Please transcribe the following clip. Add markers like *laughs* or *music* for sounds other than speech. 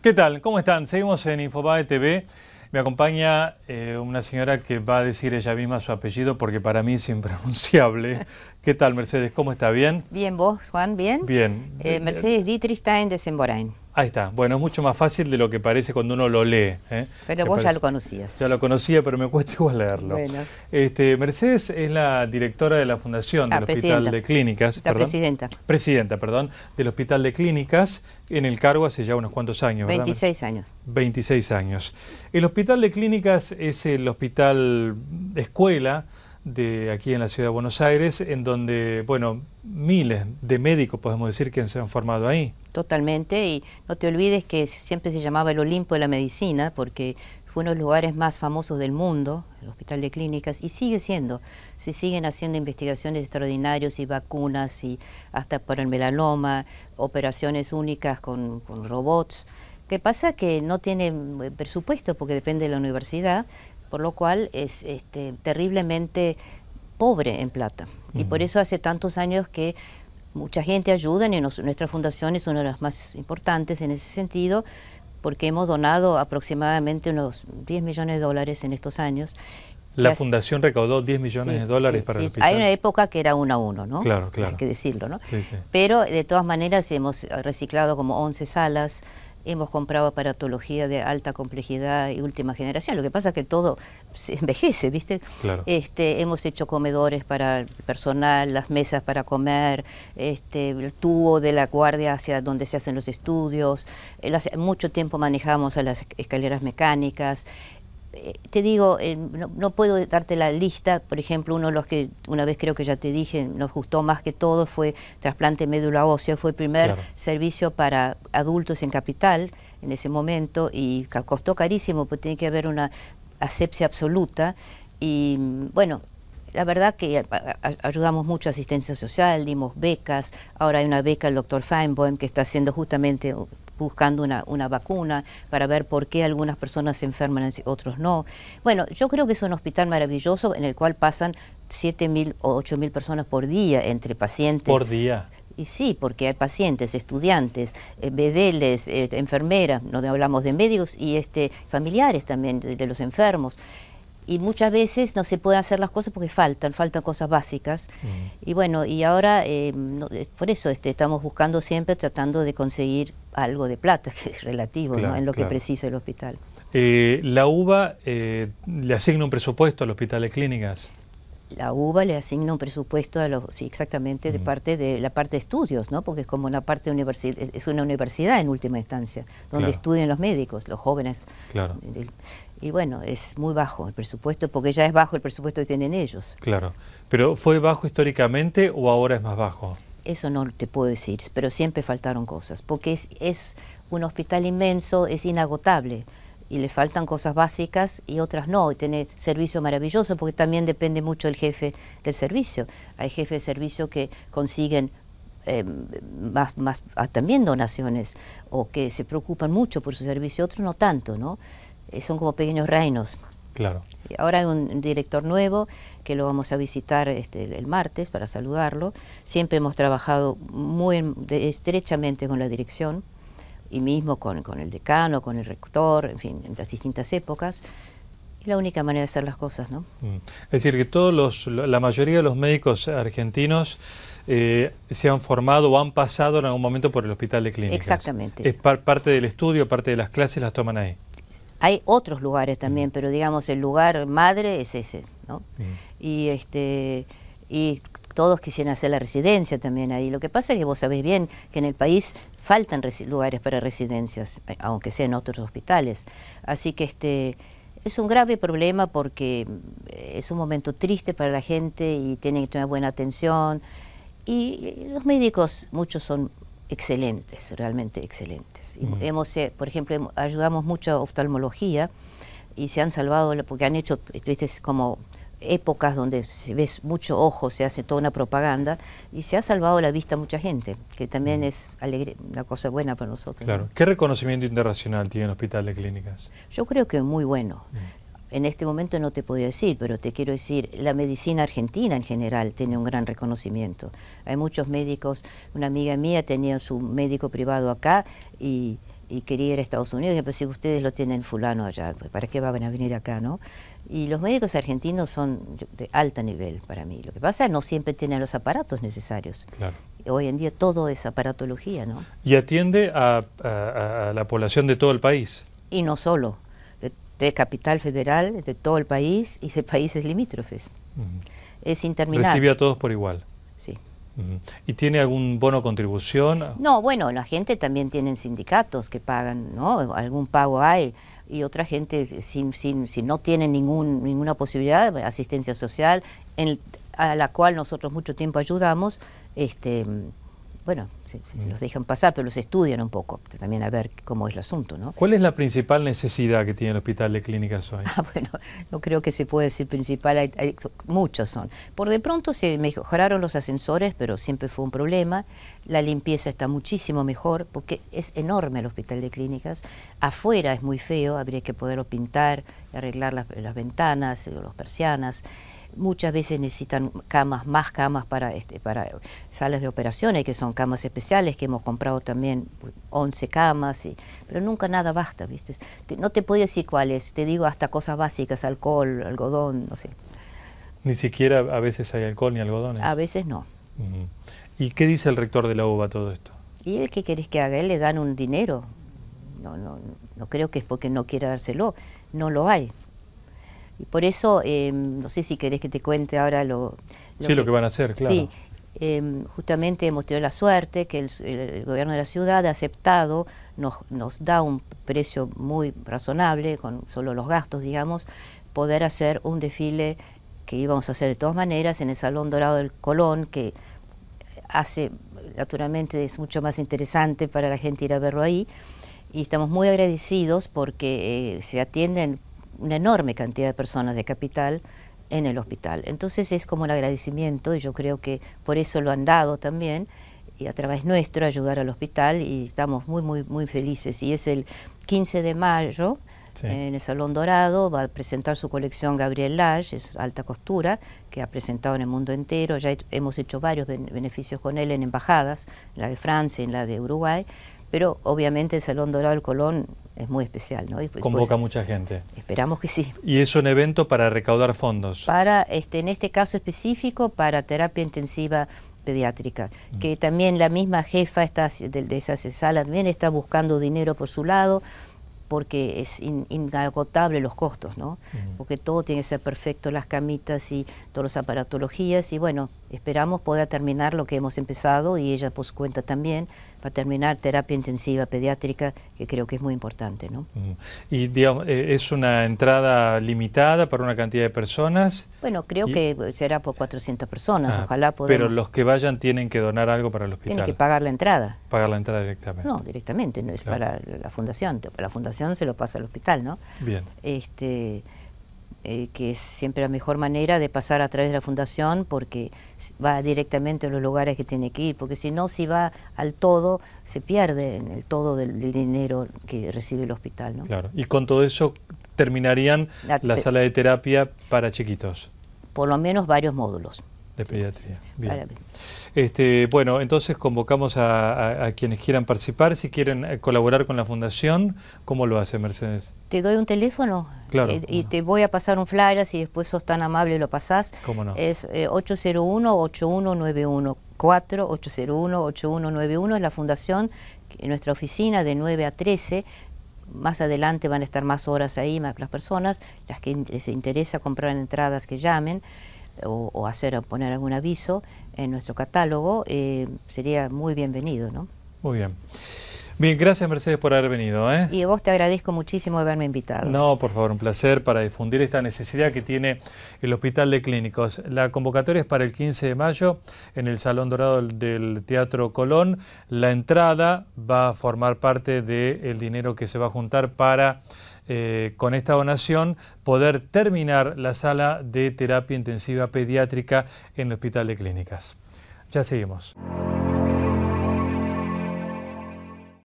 ¿Qué tal? ¿Cómo están? Seguimos en Infobae TV. Me acompaña eh, una señora que va a decir ella misma su apellido porque para mí es impronunciable. *laughs* ¿Qué tal, Mercedes? ¿Cómo está? ¿Bien? Bien, ¿vos, Juan? ¿Bien? Bien. Eh, Mercedes Dietrichstein de Semborain. Ahí está. Bueno, es mucho más fácil de lo que parece cuando uno lo lee. ¿eh? Pero vos ya lo conocías. Ya lo conocía, pero me cuesta *laughs* igual leerlo. Bueno. Este, Mercedes es la directora de la Fundación del Ah, Hospital presidenta. de Clínicas. La presidenta. Presidenta, perdón, del Hospital de Clínicas, en el cargo hace ya unos cuantos años, ¿verdad? 26 años. 26 años. El Hospital de Clínicas es el hospital escuela de aquí en la ciudad de Buenos Aires, en donde, bueno, miles de médicos podemos decir que se han formado ahí. Totalmente. Y no te olvides que siempre se llamaba el Olimpo de la Medicina porque fue uno de los lugares más famosos del mundo, el Hospital de Clínicas, y sigue siendo. Se siguen haciendo investigaciones extraordinarias y vacunas y hasta para el melanoma, operaciones únicas con, con robots. ¿Qué pasa? Que no tiene eh, presupuesto porque depende de la universidad, por lo cual es este, terriblemente pobre en plata. Y por eso hace tantos años que mucha gente ayuda y nos- nuestra fundación es una de las más importantes en ese sentido porque hemos donado aproximadamente unos 10 millones de dólares en estos años. La hace- fundación recaudó 10 millones Sí, de dólares sí, para sí. el hospital. Hay una época que era uno a uno, ¿no? Claro, claro. Hay que decirlo, ¿no? Sí, sí. Pero de todas maneras hemos reciclado como 11 salas, hemos comprado aparatología de alta complejidad y última generación. Lo que pasa es que todo se envejece, ¿viste? Claro. Este, hemos hecho comedores para el personal, las mesas para comer, este, el tubo de la guardia hacia donde se hacen los estudios. El hace mucho tiempo manejamos a las escaleras mecánicas. Eh, te digo, eh, no, no puedo darte la lista, por ejemplo, uno de los que una vez creo que ya te dije, nos gustó más que todo fue trasplante médula ósea, fue el primer Claro. servicio para adultos en capital en ese momento y costó carísimo, porque tiene que haber una asepsia absoluta. Y mm, bueno, la verdad que ayudamos mucho a asistencia social, dimos becas, ahora hay una beca el doctor Feinboim que está haciendo justamente uh, buscando una, una vacuna para ver por qué algunas personas se enferman y otros no. Bueno, yo creo que es un hospital maravilloso en el cual pasan 7 mil o 8 mil personas por día entre pacientes. Por día. Y sí, porque hay pacientes, estudiantes, eh, bedeles, eh, enfermeras, no hablamos de médicos y este familiares también de, de los enfermos. Y muchas veces no se pueden hacer las cosas porque faltan, faltan cosas básicas. Mm. Y bueno, y ahora eh, no- por eso este, estamos buscando siempre, tratando de conseguir algo de plata, *laughs* que es relativo en lo claro. que precisa el hospital. Eh, la UBA eh, le asigna un presupuesto al Hospital de Clínicas. La UBA le asigna un presupuesto a los, sí, exactamente, de Mm. parte de la parte de estudios, ¿no? Porque es como una parte universidad, es una universidad en última instancia, donde Claro. estudian los médicos, los jóvenes. Claro. Y bueno, es muy bajo el presupuesto, porque ya es bajo el presupuesto que tienen ellos. Claro. Pero ¿fue bajo históricamente o ahora es más bajo? Eso no te puedo decir, pero siempre faltaron cosas, porque es, es un hospital inmenso, es inagotable y le faltan cosas básicas y otras no, y tiene servicio maravilloso porque también depende mucho del jefe del servicio. Hay jefes de servicio que consiguen eh, más, más ah, también donaciones o que se preocupan mucho por su servicio, otros no tanto, ¿no? Eh, son como pequeños reinos. Claro. Sí, Ahora hay un director nuevo que lo vamos a visitar este, el martes para saludarlo. Siempre hemos trabajado muy de- estrechamente con la dirección y mismo con, con el decano, con el rector, en fin, en las distintas épocas. Es la única manera de hacer las cosas, ¿no? Mm. Es decir, que todos los, la mayoría de los médicos argentinos eh, se han formado o han pasado en algún momento por el Hospital de Clínicas. Exactamente. Es par- parte del estudio, parte de las clases las toman ahí. Hay otros lugares también, pero digamos el lugar madre es ese, ¿no? Mm. y este y todos quisieran hacer la residencia también ahí. Lo que pasa es que vos sabés bien que en el país faltan lugares para residencias, eh, aunque sean otros hospitales. Así que este es un grave problema porque eh, es un momento triste para la gente y tienen que tener buena atención. Y los médicos, muchos son excelentes, realmente excelentes. Y Mm. hemos, eh, por ejemplo, ayudamos mucho a oftalmología y se han salvado, porque han hecho, como épocas donde se ves mucho ojo, se hace toda una propaganda y se ha salvado la vista a mucha gente, que también es alegre, una cosa buena para nosotros. ¿no? Claro. ¿Qué reconocimiento internacional tiene el Hospital de Clínicas? Yo creo que muy bueno. Mm. En este momento no te podía decir, pero te quiero decir, la medicina argentina en general tiene un gran reconocimiento. Hay muchos médicos, una amiga mía tenía su médico privado acá y, y quería ir a Estados Unidos, y pues si ustedes lo tienen fulano allá, pues, ¿para qué van a venir acá, no? Y los médicos argentinos son de alto nivel para mí. Lo que pasa es que no siempre tienen los aparatos necesarios. Claro. Hoy en día todo es aparatología, ¿no? Y atiende a, a- a la población de todo el país. Y no solo, de, de Capital Federal, de todo el país y de países limítrofes. Ujú. Es interminable. Recibe a todos por igual. Sí. ¿Y tiene algún bono contribución? No, bueno, la gente también tienen sindicatos que pagan, ¿no? Algún pago hay. Y otra gente, sin, sin, si no tiene ningún, ninguna posibilidad, asistencia social, en, a la cual nosotros mucho tiempo ayudamos, este, bueno, se, se- se los dejan pasar, pero los estudian un poco, también a ver cómo es el asunto, ¿no? ¿Cuál es la principal necesidad que tiene el Hospital de Clínicas hoy? *laughs* Ah, bueno, no creo que se pueda decir principal, hay, hay- muchos son. Por de pronto se mejoraron los ascensores, pero siempre fue un problema. La limpieza está muchísimo mejor porque es enorme el hospital de clínicas. Afuera es muy feo, habría que poderlo pintar, arreglar las, las ventanas, eh, las persianas. Muchas veces necesitan camas, más camas para, este, para salas de operaciones, que son camas especiales, que hemos comprado también 11 camas, y, pero nunca nada basta, ¿viste? Te- no te puedo decir cuáles, te digo hasta cosas básicas, alcohol, algodón, no sé. Ni siquiera a veces hay alcohol ni algodones. A veces no. ¿Y qué dice el rector de la UBA todo esto? ¿Y él qué querés que haga? Él le dan un dinero. No, no, no creo que es porque no quiera dárselo. No lo hay. Y por eso, eh, no sé si querés que te cuente ahora lo... Sí, lo que van a hacer, claro. Sí, eh, justamente hemos tenido la suerte que el, el gobierno de la ciudad ha aceptado, nos, nos da un precio muy razonable, con solo los gastos, digamos, poder hacer un desfile que íbamos a hacer de todas maneras en el Salón Dorado del Colón, que hace, naturalmente es mucho más interesante para la gente ir a verlo ahí. Y estamos muy agradecidos porque eh, se atienden una enorme cantidad de personas de capital en el hospital. Entonces es como un agradecimiento y yo creo que por eso lo han dado también y a través nuestro ayudar al hospital y estamos muy, muy, muy felices. Y es el 15 de mayo Sí. en el Salón Dorado, va a presentar su colección Gabriel Lage, es alta costura, que ha presentado en el mundo entero. Ya he- hemos hecho varios ben- beneficios con él en embajadas, en la de Francia, en la de Uruguay, pero obviamente el Salón Dorado del Colón es muy especial, ¿no? Y pues- Convoca pues, mucha gente. esperamos que sí. Y es un evento para recaudar fondos. Para, este, en este caso específico, para terapia intensiva pediátrica, Mm. que también la misma jefa está, de, de esa sala también está buscando dinero por su lado, porque es in- inagotable los costos, ¿no? Mm. Porque todo tiene que ser perfecto, las camitas y todas las aparatologías, y bueno, esperamos poder terminar lo que hemos empezado, y ella por su cuenta también, para terminar terapia intensiva pediátrica, que creo que es muy importante, ¿no? Y digamos, eh, es una entrada limitada para una cantidad de personas. Bueno, creo Y- que será por 400 personas, Ah, ojalá podamos... Pero los que vayan tienen que donar algo para el hospital. Tiene que pagar la entrada. Pagar la entrada directamente. No, directamente, no es Claro. para la fundación. La fundación se lo pasa al hospital, ¿no? Bien. Este, eh, que es siempre la mejor manera de pasar a través de la fundación porque va directamente a los lugares que tiene que ir, porque si no, si va al todo, se pierde en el todo del, del dinero que recibe el hospital, ¿no? Claro. Y con todo eso terminarían La la sala de terapia para chiquitos Por lo menos varios módulos. De pediatría. Bien. Este, bueno, entonces convocamos a, a- a quienes quieran participar, si quieren eh, colaborar con la fundación, ¿cómo lo hace Mercedes? ¿Te doy un teléfono? Claro, Eh, y no. te voy a pasar un flyer, si después sos tan amable y lo pasás. ¿Cómo no? Es eh, 801-8191. 4-801-8191 es la fundación, nuestra oficina de 9 a 13. Más adelante van a estar más horas ahí, más las personas, las que les interesa comprar entradas que llamen o, hacer o poner algún aviso en nuestro catálogo, eh, sería muy bienvenido, ¿no? Muy bien. Bien, gracias Mercedes por haber venido. ¿eh? Y a vos te agradezco muchísimo de haberme invitado. No, por favor, un placer para difundir esta necesidad que tiene el Hospital de Clínicos. La convocatoria es para el 15 de mayo en el Salón Dorado del- Teatro Colón. La entrada va a formar parte del dinero que se va a juntar para, eh, con esta donación, poder terminar la sala de terapia intensiva pediátrica en el Hospital de Clínicas. Ya seguimos.